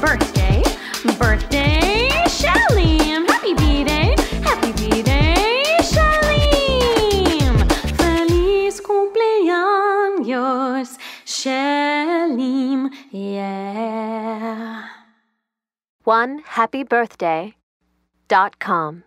birthday, birthday, Shalim. Happy B-Day, happy B-Day, Shalim. Feliz cumpleaños, Shalim, yeah. One happy birthday dot com.